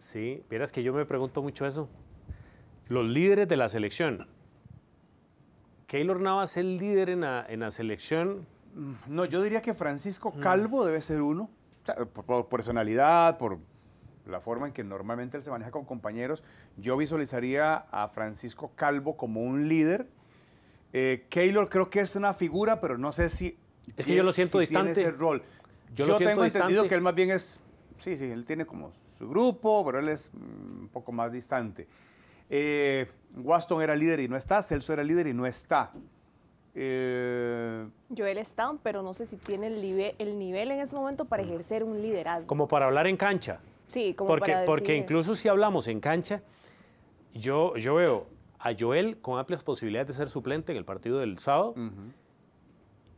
Sí, vieras que yo me pregunto mucho eso. Los líderes de la selección. ¿Keylor Navas es el líder en la, en la selección? Mm, no, yo diría que Francisco Calvo debe ser uno. por, por personalidad, por la forma en que normalmente él se maneja con compañeros. Yo visualizaría a Francisco Calvo como un líder. Eh, Keylor creo que es una figura, pero no sé si. Es que yo lo siento distante. Tiene ese rol. Yo, tengo entendido que él más bien es. Sí, sí, él tiene como su grupo, pero él es mm, un poco más distante. Eh, Waston era líder y no está, Celso era líder y no está. Eh, Joel está, pero no sé si tiene el nivel, el nivel en ese momento para ejercer un liderazgo. Como para hablar en cancha. Sí, como porque, para Porque incluso si hablamos en cancha, yo, yo veo a Joel con amplias posibilidades de ser suplente en el partido del sábado.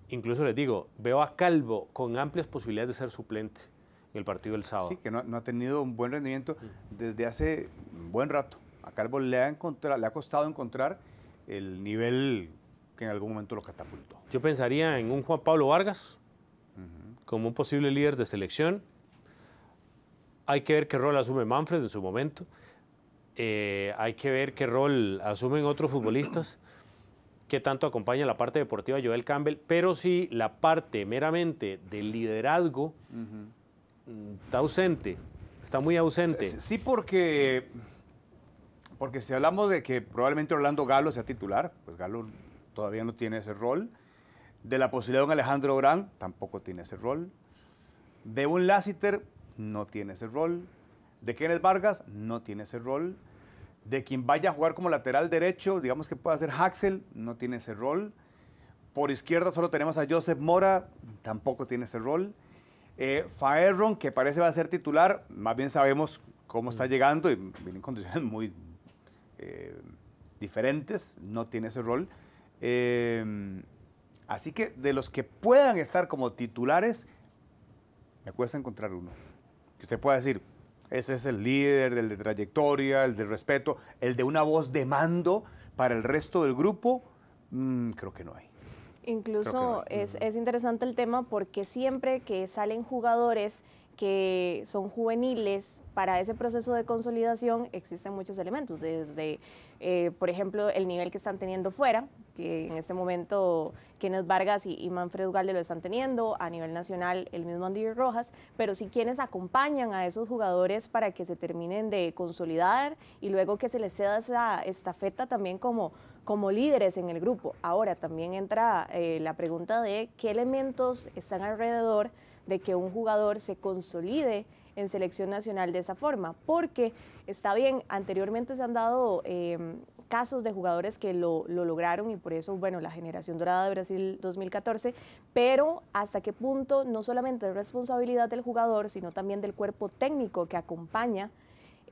Incluso les digo, veo a Calvo con amplias posibilidades de ser suplente en el partido del sábado. Sí, que no, ha tenido un buen rendimiento desde hace un buen rato. A Calvo le ha, le ha costado encontrar el nivel que en algún momento lo catapultó. Yo pensaría en un Juan Pablo Vargas como un posible líder de selección. Hay que ver qué rol asume Manfred en su momento. Eh, hay que ver qué rol asumen otros futbolistas, qué tanto acompaña la parte deportiva Joel Campbell, pero sí la parte meramente del liderazgo está ausente, está muy ausente. Sí, porque, porque si hablamos de que probablemente Orlando Galo sea titular, pues Galo todavía no tiene ese rol. De la posibilidad de un Alejandro Gran, tampoco tiene ese rol. De un Lassiter, no tiene ese rol. De Kenneth Vargas, no tiene ese rol. De quien vaya a jugar como lateral derecho, digamos que pueda ser Haxel, no tiene ese rol. Por izquierda solo tenemos a Joseph Mora, tampoco tiene ese rol. Eh, Faerron, que parece va a ser titular, más bien sabemos cómo está llegando y viene en condiciones muy eh, diferentes, no tiene ese rol. Eh, así que de los que puedan estar como titulares, me cuesta encontrar uno. Que usted pueda decir, ese es el líder, el de trayectoria, el de respeto, el de una voz de mando para el resto del grupo, mm, creo que no hay. Incluso Es, es interesante el tema porque siempre que salen jugadores que son juveniles, para ese proceso de consolidación existen muchos elementos, desde, eh, por ejemplo, el nivel que están teniendo fuera, que en este momento Kenneth Vargas y, Manfred Ugalde lo están teniendo, a nivel nacional el mismo Andy Rojas, pero sí quienes acompañan a esos jugadores para que se terminen de consolidar y luego que se les ceda esa estafeta también como, como líderes en el grupo. Ahora también entra eh, la pregunta de qué elementos están alrededor de que un jugador se consolide en selección nacional de esa forma, porque está bien, anteriormente se han dado em, casos de jugadores que lo, lograron y por eso, bueno, la generación dorada de Brasil 2014, pero hasta qué punto no solamente es responsabilidad del jugador, sino también del cuerpo técnico que acompaña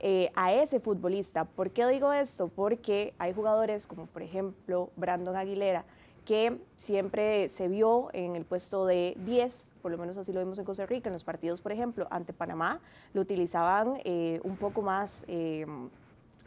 eh, a ese futbolista. ¿Por qué digo esto? Porque hay jugadores como por ejemplo Brandon Aguilera, que siempre se vio en el puesto de 10, por lo menos así lo vimos en Costa Rica, en los partidos, por ejemplo, ante Panamá, lo utilizaban eh, un poco más... Eh,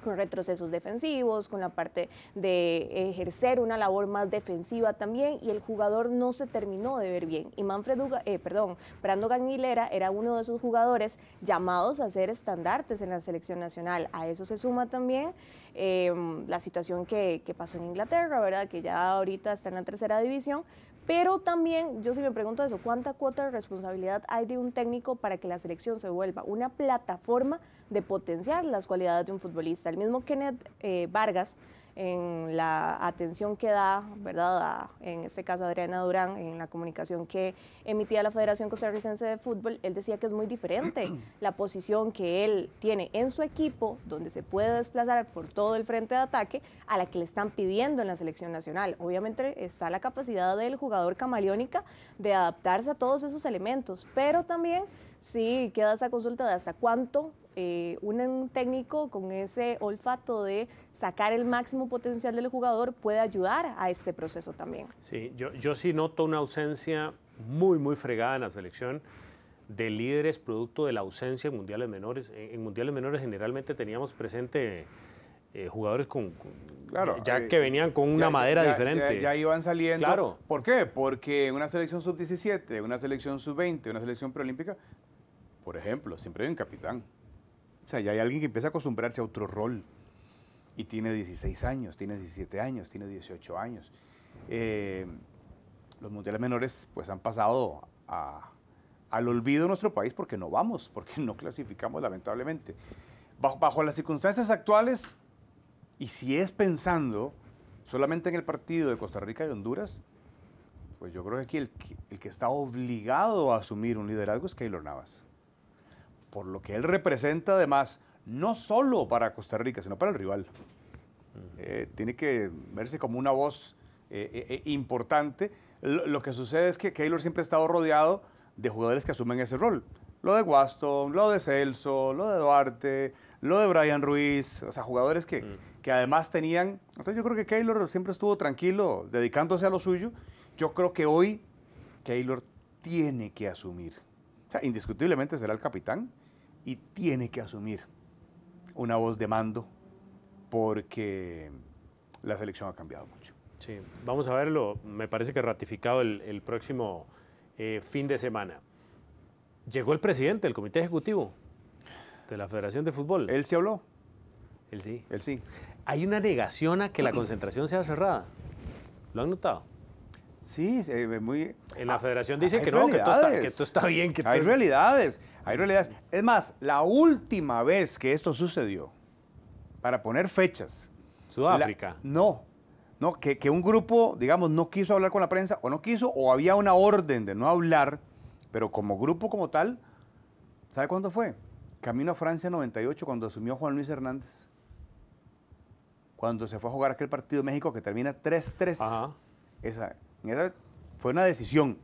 con retrocesos defensivos, con la parte de ejercer una labor más defensiva también, y el jugador no se terminó de ver bien. Y Manfred, eh, perdón, Brando Ganguilera era uno de esos jugadores llamados a ser estandartes en la selección nacional. A eso se suma también em, la situación que, que pasó en Inglaterra, ¿verdad? Que ya ahorita está en la tercera división, pero también, yo sí me pregunto eso, ¿cuánta cuota de responsabilidad hay de un técnico para que la selección se vuelva una plataforma de potenciar las cualidades de un futbolista? El mismo Kenneth eh, Vargas en la atención que da, ¿verdad? en este caso Adriana Durán, en la comunicación que emitía la Federación Costarricense de Fútbol, él decía que es muy diferente la posición que él tiene en su equipo, donde se puede desplazar por todo el frente de ataque, a la que le están pidiendo en la selección nacional. Obviamente está la capacidad del jugador camaleónica de adaptarse a todos esos elementos, pero también sí queda esa consulta de hasta cuánto eh, un técnico con ese olfato de sacar el máximo potencial del jugador puede ayudar a este proceso también. Sí, yo, yo sí noto una ausencia muy, muy fregada en la selección de líderes producto de la ausencia en mundiales menores. En, mundiales menores generalmente teníamos presente eh, jugadores con, claro, ya, eh, que venían con una madera diferente. Ya, iban saliendo. Claro. ¿Por qué? Porque una selección sub-17, una selección sub-20, una selección preolímpica, por ejemplo, siempre hay un capitán O sea, ya hay alguien que empieza a acostumbrarse a otro rol y tiene 16 años, tiene 17 años, tiene 18 años. Eh, los mundiales menores pues han pasado al olvido de nuestro país porque no vamos, porque no clasificamos lamentablemente. Bajo, bajo, las circunstancias actuales, y si es pensando solamente en el partido de Costa Rica y Honduras, pues yo creo que aquí el, el que está obligado a asumir un liderazgo es Keylor Navas. Por lo que él representa además, no solo para Costa Rica, sino para el rival. Eh, tiene que verse como una voz eh, eh, importante. Lo, que sucede es que Keylor siempre ha estado rodeado de jugadores que asumen ese rol. Lo de Waston, lo de Celso, lo de Duarte, lo de Brian Ruiz, o sea, jugadores que, mm. que además tenían... Entonces yo creo que Keylor siempre estuvo tranquilo, dedicándose a lo suyo. Yo creo que hoy Keylor tiene que asumir. O sea, indiscutiblemente será el capitán y tiene que asumir una voz de mando porque la selección ha cambiado mucho. Sí, vamos a verlo. Me parece que ratificado el, próximo eh, fin de semana. Llegó el presidente del Comité Ejecutivo de la Federación de Fútbol. ¿Él sí habló? Él sí. Él sí. Hay una negación a que la concentración sea cerrada. ¿Lo han notado? Sí, muy... En la federación dice que no, que esto, está, bien. Que hay realidades, hay realidades. Es más, la última vez que esto sucedió, para poner fechas... Sudáfrica. no, no que, que, un grupo, digamos, no quiso hablar con la prensa, o no quiso, o había una orden de no hablar, pero como grupo como tal, ¿sabe cuándo fue? Camino a Francia 98, cuando asumió Juan Luis Hernández. Cuando se fue a jugar aquel partido de México que termina 3-3. Esa, fue una decisión.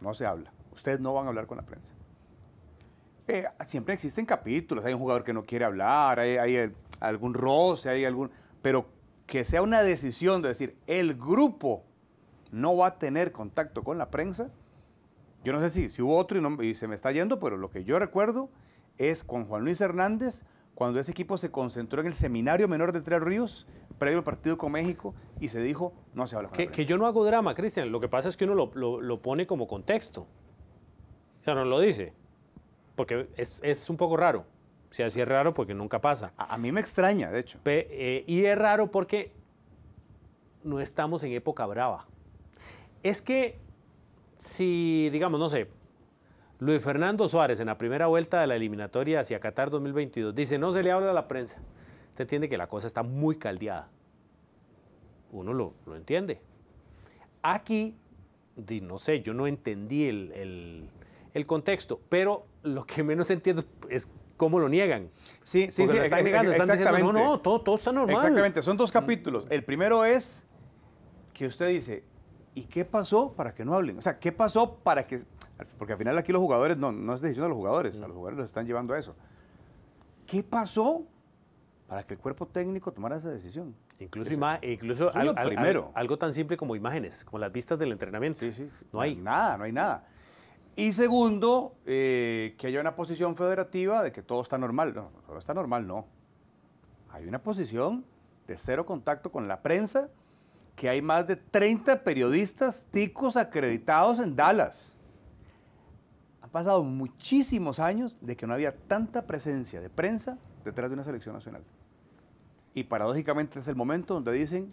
No se habla. Ustedes no van a hablar con la prensa. Eh, siempre existen capítulos. Hay un jugador que no quiere hablar, hay, algún roce, hay algún. Pero que sea una decisión de decir, el grupo no va a tener contacto con la prensa. Yo no sé si, si hubo otro y se me está yendo, pero lo que yo recuerdo es con Juan Luis Hernández, cuando ese equipo se concentró en el seminario menor de Tres Ríos, previo al partido con México y se dijo, no se habla con que, que yo no hago drama, Cristian. Lo que pasa es que uno lo, pone como contexto. O sea, no lo dice. Porque es, un poco raro. O sea, sí es raro porque nunca pasa. A, mí me extraña, de hecho. Eh, y es raro porque no estamos en época brava. Es que si, digamos, no sé, Luis Fernando Suárez en la primera vuelta de la eliminatoria hacia Qatar 2022 dice, no se le habla a la prensa usted entiende que la cosa está muy caldeada. Uno lo, entiende. Aquí, no sé, yo no entendí el, contexto, pero lo que menos entiendo es cómo lo niegan. Sí, sí, sí. están negando, están diciendo, no, no, todo, todo está normal. Exactamente, son dos capítulos. El primero es que usted dice, ¿y qué pasó para que no hablen? O sea, ¿qué pasó para que...? Porque al final aquí los jugadores, no, no es decisión de los jugadores, a los jugadores los están llevando a eso. ¿Qué pasó para que el cuerpo técnico tomara esa decisión. Incluso, incluso algo, primero. algo tan simple como imágenes, como las vistas del entrenamiento. Sí, sí, no hay nada, no hay nada. Y segundo, eh, que haya una posición federativa de que todo está normal. No, todo está normal, no. Hay una posición de cero contacto con la prensa, que hay más de 30 periodistas ticos acreditados en Dallas. Pasado muchísimos años de que no había tanta presencia de prensa detrás de una selección nacional. Y paradójicamente es el momento donde dicen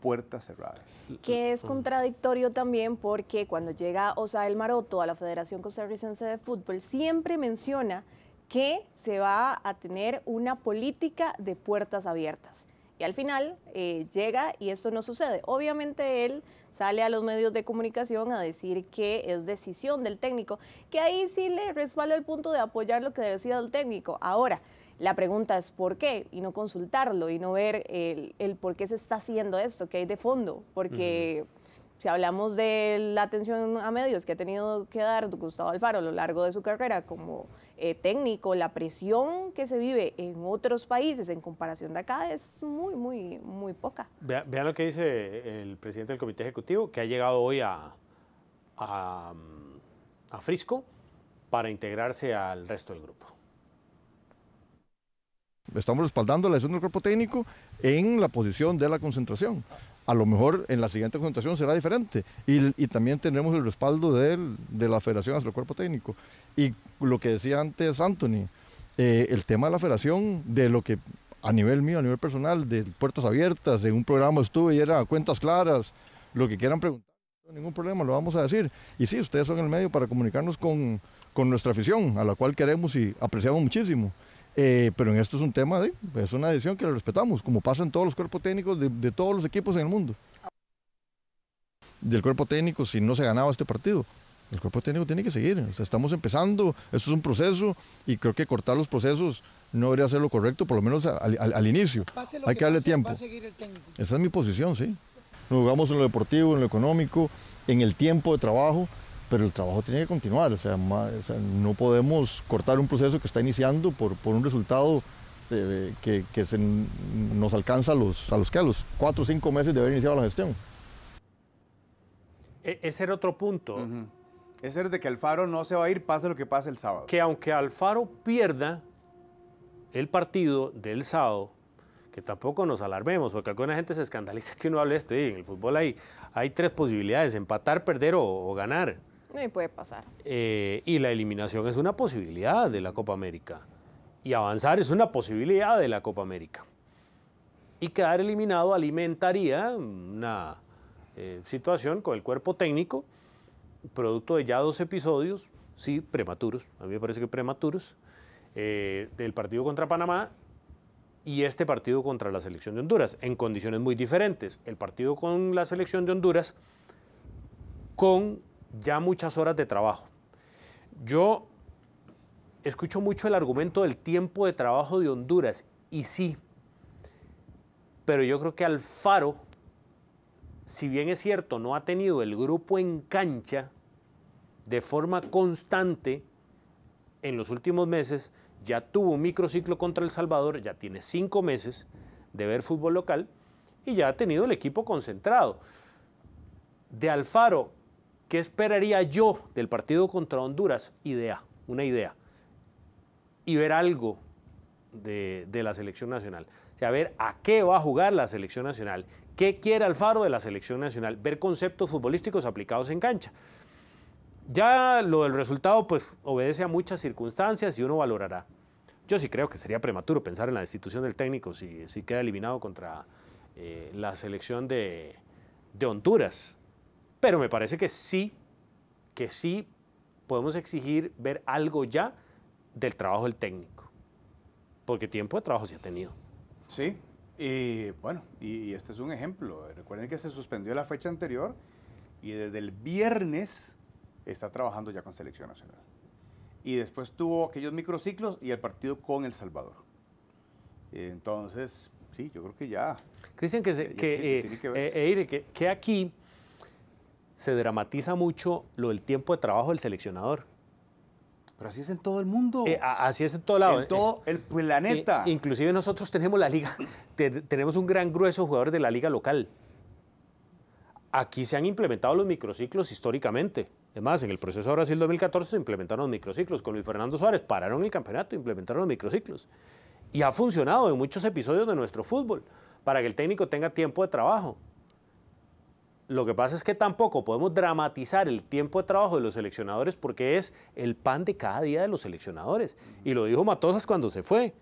puertas cerradas. Que es contradictorio también porque cuando llega Osael Maroto a la Federación Costarricense de Fútbol, siempre menciona que se va a tener una política de puertas abiertas. Y al final eh, llega y esto no sucede. Obviamente él sale a los medios de comunicación a decir que es decisión del técnico, que ahí sí le respalda el punto de apoyar lo que decida el técnico. Ahora, la pregunta es por qué y no consultarlo y no ver el, por qué se está haciendo esto, qué hay de fondo, porque si hablamos de la atención a medios que ha tenido que dar Gustavo Alfaro a lo largo de su carrera como eh, técnico, la presión que se vive en otros países en comparación de acá es muy, muy, muy poca. Vean lo que dice el presidente del Comité Ejecutivo, que ha llegado hoy a, a Frisco para integrarse al resto del grupo estamos respaldando la decisión del cuerpo técnico en la posición de la concentración. A lo mejor en la siguiente concentración será diferente y, también tendremos el respaldo de la federación hacia el cuerpo técnico. Y lo que decía antes Anthony, eh, el tema de la federación, de lo que a nivel mío, a nivel personal, de puertas abiertas, en un programa estuve y era cuentas claras, lo que quieran preguntar, ningún problema, lo vamos a decir. Y sí, ustedes son el medio para comunicarnos con, con nuestra afición, a la cual queremos y apreciamos muchísimo. Eh, pero en esto es un tema, de, es una decisión que lo respetamos, como pasa en todos los cuerpos técnicos de, de todos los equipos en el mundo. Del cuerpo técnico, si no se ganaba este partido, el cuerpo técnico tiene que seguir. O sea, estamos empezando, esto es un proceso y creo que cortar los procesos no debería ser lo correcto, por lo menos al, al, al inicio. Hay que, darle pase, tiempo. Esa es mi posición, sí. Nos jugamos en lo deportivo, en lo económico, en el tiempo de trabajo, pero el trabajo tiene que continuar. O sea, más, o sea no podemos cortar un proceso que está iniciando por, por un resultado eh, que, que se nos alcanza a los, a los, que a los cuatro o cinco meses de haber iniciado la gestión. E ese era otro punto. Uh -huh. Ese es de que Alfaro no se va a ir, pase lo que pase el sábado. Que aunque Alfaro pierda el partido del sábado, que tampoco nos alarmemos, porque alguna gente se escandaliza que uno hable esto, y en el fútbol hay, hay tres posibilidades, empatar, perder o, o ganar. Y puede pasar. Eh, y la eliminación es una posibilidad de la Copa América. Y avanzar es una posibilidad de la Copa América. Y quedar eliminado alimentaría una eh, situación con el cuerpo técnico, producto de ya dos episodios, sí, prematuros, a mí me parece que prematuros, eh, del partido contra Panamá y este partido contra la selección de Honduras, en condiciones muy diferentes. El partido con la selección de Honduras con ya muchas horas de trabajo. Yo escucho mucho el argumento del tiempo de trabajo de Honduras, y sí, pero yo creo que Alfaro, si bien es cierto, no ha tenido el grupo en cancha de forma constante en los últimos meses, ya tuvo un microciclo contra El Salvador, ya tiene cinco meses de ver fútbol local y ya ha tenido el equipo concentrado. De Alfaro, ¿qué esperaría yo del partido contra Honduras? Idea, una idea. Y ver algo de, la selección nacional. O sea, ver a qué va a jugar la selección nacional. ¿Qué quiere Alfaro de la selección nacional? Ver conceptos futbolísticos aplicados en cancha. Ya lo del resultado pues obedece a muchas circunstancias y uno valorará. Yo sí creo que sería prematuro pensar en la destitución del técnico si, queda eliminado contra eh, la selección de Honduras. Pero me parece que sí, que sí podemos exigir ver algo ya del trabajo del técnico. Porque tiempo de trabajo se ha tenido. Sí, y bueno, y, este es un ejemplo. Recuerden que se suspendió la fecha anterior y desde el viernes está trabajando ya con Selección Nacional. Y después tuvo aquellos microciclos y el partido con El Salvador. Entonces, sí, yo creo que ya. Cristian, que, eh, que, eh, que, que aquí se dramatiza mucho lo del tiempo de trabajo del seleccionador. Pero así es en todo el mundo. Eh, así es en todo lado. En todo el planeta. Eh, inclusive nosotros tenemos la liga, te, tenemos un gran grueso de jugadores de la liga local. Aquí se han implementado los microciclos históricamente. Además, en el proceso de Brasil 2014 se implementaron los microciclos. Con Luis Fernando Suárez pararon el campeonato, implementaron los microciclos. Y ha funcionado en muchos episodios de nuestro fútbol para que el técnico tenga tiempo de trabajo. Lo que pasa es que tampoco podemos dramatizar el tiempo de trabajo de los seleccionadores porque es el pan de cada día de los seleccionadores. Y lo dijo Matosas cuando se fue.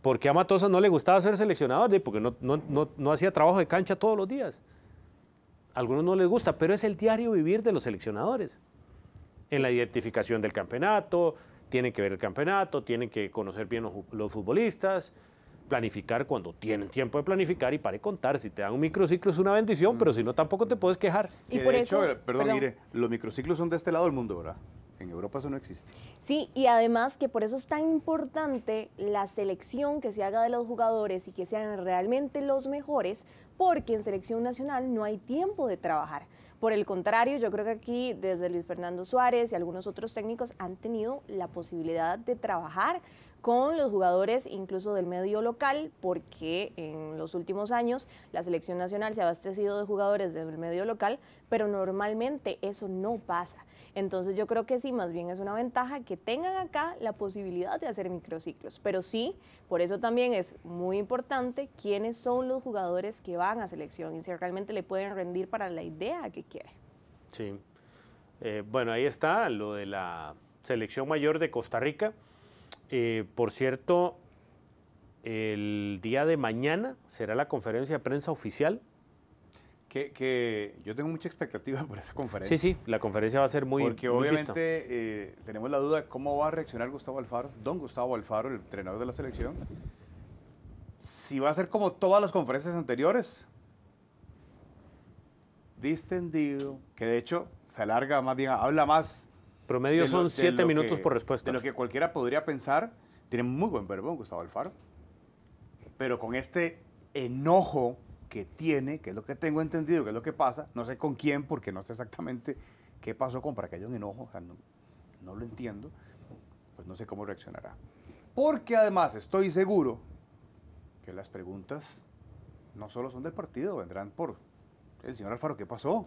¿Por qué a Matosas no le gustaba ser seleccionador? Porque no, no, no, no hacía trabajo de cancha todos los días. A algunos no les gusta, pero es el diario vivir de los seleccionadores. En la identificación del campeonato, tienen que ver el campeonato, tienen que conocer bien los, los futbolistas, planificar cuando tienen tiempo de planificar y para contar. Si te dan un microciclo es una bendición, mm. pero si no tampoco te puedes quejar. Y, por de eso, hecho, perdón, perdón, mire, los microciclos son de este lado del mundo, ¿verdad? En Europa eso no existe. Sí, y además que por eso es tan importante la selección que se haga de los jugadores y que sean realmente los mejores, porque en selección nacional no hay tiempo de trabajar. Por el contrario, yo creo que aquí desde Luis Fernando Suárez y algunos otros técnicos han tenido la posibilidad de trabajar con los jugadores incluso del medio local, porque en los últimos años la selección nacional se ha abastecido de jugadores del medio local, pero normalmente eso no pasa. Entonces yo creo que sí, más bien es una ventaja que tengan acá la posibilidad de hacer microciclos, pero sí, por eso también es muy importante quiénes son los jugadores que van a selección y si realmente le pueden rendir para la idea que quiere. Sí, eh, bueno, ahí está lo de la selección mayor de Costa Rica. Eh, por cierto, el día de mañana será la conferencia de prensa oficial. Que, que yo tengo mucha expectativa por esa conferencia. Sí, sí, la conferencia va a ser muy Porque muy obviamente eh, tenemos la duda de cómo va a reaccionar Gustavo Alfaro, don Gustavo Alfaro, el entrenador de la selección. Si va a ser como todas las conferencias anteriores, distendido, que de hecho se alarga más bien, habla más. Promedio lo- son siete minutos que- por respuesta. De lo que cualquiera podría pensar. Tiene muy buen verbo Gustavo Alfaro. Pero con este enojo que tiene, que es lo que tengo entendido, que es lo que pasa, no sé con quién, porque no sé exactamente qué pasó con para que haya un enojo, o sea, no, no lo entiendo, pues no sé cómo reaccionará. Porque además estoy seguro que las preguntas no solo son del partido, vendrán por el señor Alfaro, ¿qué pasó?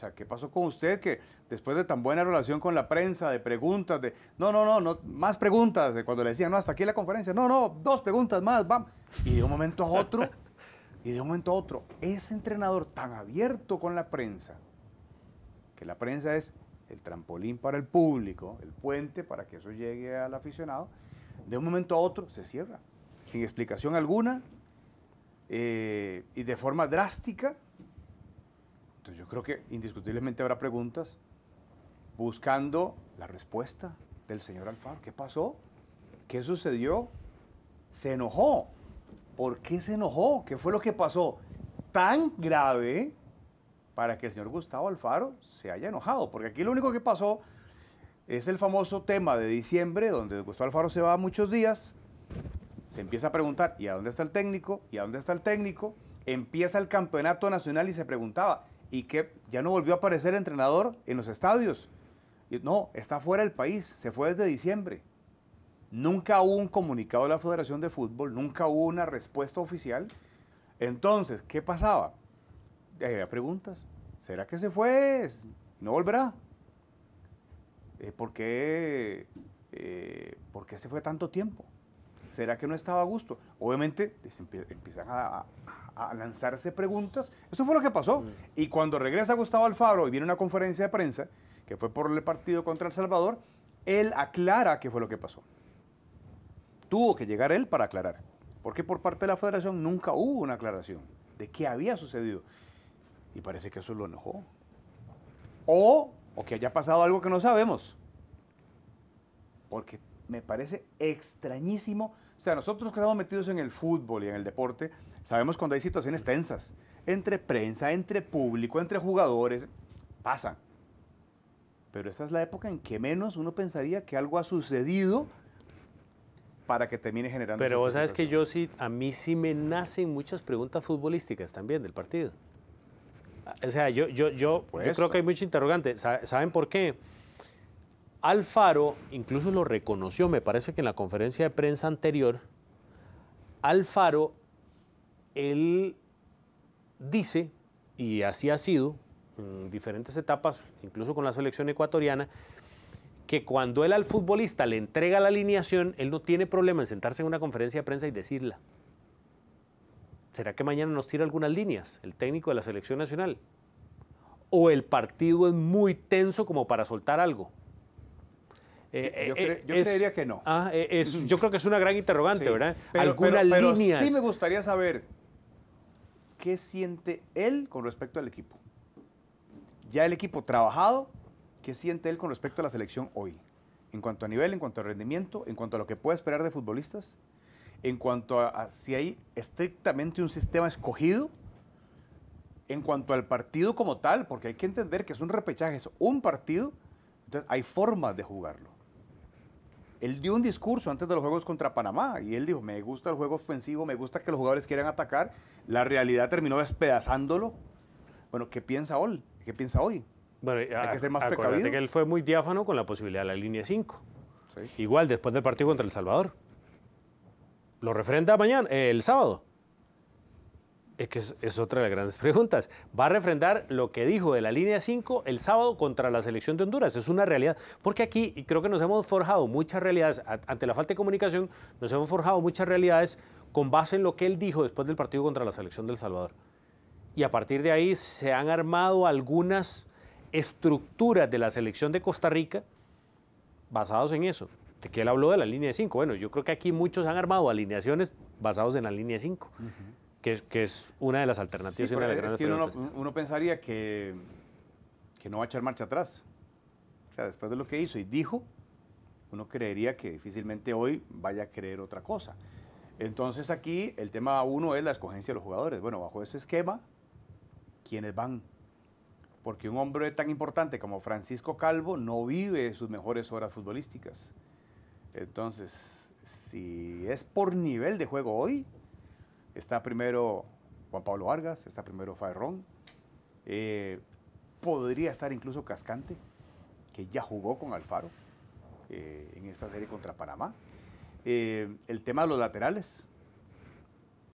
O sea, ¿qué pasó con usted que después de tan buena relación con la prensa, de preguntas, de, no, no, no, no más preguntas, de cuando le decían, no, hasta aquí la conferencia, no, no, dos preguntas más, vamos. Y de un momento a otro, y de un momento a otro, ese entrenador tan abierto con la prensa, que la prensa es el trampolín para el público, el puente para que eso llegue al aficionado, de un momento a otro se cierra, sin explicación alguna eh, y de forma drástica. Entonces yo creo que indiscutiblemente habrá preguntas buscando la respuesta del señor Alfaro. ¿Qué pasó? ¿Qué sucedió? Se enojó. ¿Por qué se enojó? ¿Qué fue lo que pasó tan grave para que el señor Gustavo Alfaro se haya enojado? Porque aquí lo único que pasó es el famoso tema de diciembre, donde Gustavo Alfaro se va muchos días, se empieza a preguntar, ¿y a dónde está el técnico? ¿Y a dónde está el técnico? Empieza el campeonato nacional y se preguntaba, ¿y qué? Ya no volvió a aparecer entrenador en los estadios. No, está fuera del país, se fue desde diciembre. Nunca hubo un comunicado de la Federación de Fútbol, nunca hubo una respuesta oficial. Entonces, ¿qué pasaba? Eh, Había preguntas. ¿Será que se fue? ¿No volverá? Eh, ¿por, qué, eh, ¿Por qué se fue tanto tiempo? ¿Será que no estaba a gusto? Obviamente empiezan a, a- a lanzarse preguntas. Eso fue lo que pasó. Y cuando regresa Gustavo Alfaro y viene una conferencia de prensa, que fue por el partido contra El Salvador, él aclara qué fue lo que pasó. Tuvo que llegar él para aclarar. Porque por parte de la federación nunca hubo una aclaración de qué había sucedido. Y parece que eso lo enojó. O, o que haya pasado algo que no sabemos. Porque me parece extrañísimo. O sea, nosotros que estamos metidos en el fútbol y en el deporte, sabemos cuando hay situaciones tensas. Entre prensa, entre público, entre jugadores. Pasan. Pero esta es la época en que menos uno pensaría que algo ha sucedido para que termine generando. Pero vos sabes que yo sí, a mí sí me nacen muchas preguntas futbolísticas también del partido. O sea, yo, yo, yo, yo creo que hay mucho interrogante. Sa- ¿Saben por qué? Alfaro incluso lo reconoció, me parece que en la conferencia de prensa anterior, Alfaro, él dice, y así ha sido en diferentes etapas, incluso con la selección ecuatoriana, que cuando él al futbolista le entrega la alineación, él no tiene problema en sentarse en una conferencia de prensa y decirla. ¿Será que mañana nos tira algunas líneas el técnico de la selección nacional? ¿O el partido es muy tenso como para soltar algo? Eh, Yo eh, cre- yo es- creería que no. Ah, eh, es- yo creo que es una gran interrogante, Sí, ¿verdad? Pero, Algunas pero- pero líneas. sí me gustaría saber qué siente él con respecto al equipo. Ya el equipo trabajado, ¿qué siente él con respecto a la selección hoy? En cuanto a nivel, en cuanto a rendimiento, en cuanto a lo que puede esperar de futbolistas, en cuanto a, a si hay estrictamente un sistema escogido, en cuanto al partido como tal, porque hay que entender que es un repechaje, es un partido, entonces hay formas de jugarlo. Él dio un discurso antes de los juegos contra Panamá y él dijo, me gusta el juego ofensivo, me gusta que los jugadores quieran atacar. La realidad terminó despedazándolo. Bueno, ¿qué piensa hoy? ¿Qué piensa hoy? Bueno, Hay que ser más precavido. que él fue muy diáfano con la posibilidad de la línea 5. Sí. Igual después del partido contra El Salvador. Lo refrenda mañana, eh, el sábado. Es que es, otra de las grandes preguntas. Va a refrendar lo que dijo de la línea 5 el sábado contra la selección de Honduras. Es una realidad. Porque aquí creo que nos hemos forjado muchas realidades, ante la falta de comunicación, nos hemos forjado muchas realidades con base en lo que él dijo después del partido contra la selección del Salvador. Y a partir de ahí se han armado algunas estructuras de la selección de Costa Rica basados en eso. que él habló de la línea de 5. Bueno, yo creo que aquí muchos han armado alineaciones basados en la línea de 5, que, es, que es una de las alternativas Sí, y una de las pero es grandes que uno, uno pensaría que, que no va a echar marcha atrás. O sea, después de lo que hizo y dijo, uno creería que difícilmente hoy vaya a creer otra cosa. Entonces aquí el tema uno es la escogencia de los jugadores. Bueno, bajo ese esquema, ¿quiénes van? Porque un hombre tan importante como Francisco Calvo no vive sus mejores horas futbolísticas. Entonces, si es por nivel de juego hoy, está primero Juan Pablo Vargas, está primero Faerrón, eh, podría estar incluso Cascante, que ya jugó con Alfaro eh, en esta serie contra Panamá. Eh, el tema de los laterales,